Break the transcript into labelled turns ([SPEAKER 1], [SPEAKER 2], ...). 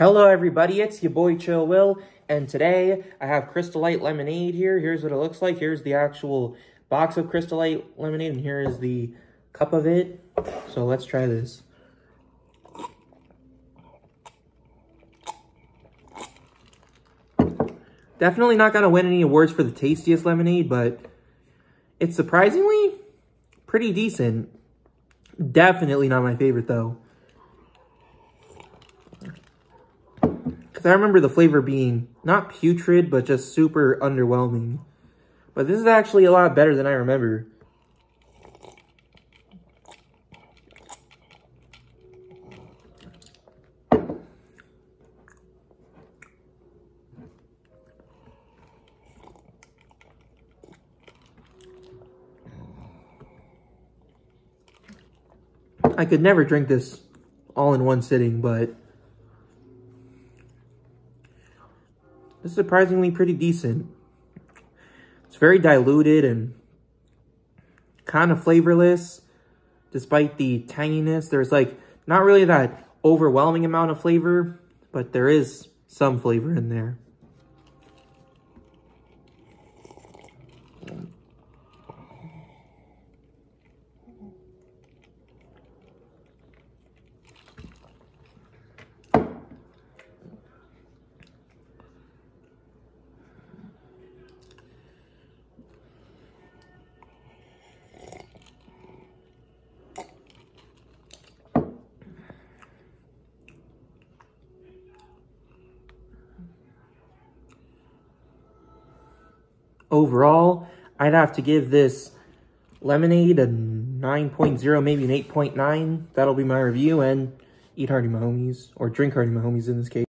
[SPEAKER 1] Hello everybody, it's your boy Chill Will, and today I have Crystal Light Lemonade here. Here's what it looks like. Here's the actual box of Crystal Light Lemonade, and here is the cup of it. So let's try this. Definitely not going to win any awards for the tastiest lemonade, but it's surprisingly pretty decent. Definitely not my favorite, though. Because I remember the flavor being not putrid, but just super underwhelming. But this is actually a lot better than I remember. I could never drink this all in one sitting, but is surprisingly pretty decent. It's very diluted and kind of flavorless, despite the tanginess. There's like not really that overwhelming amount of flavor, but there is some flavor in there. Overall, I'd have to give this lemonade a 9.0, maybe an 8.9. That'll be my review, and eat hearty, my homies, or drink hearty, my homies in this case.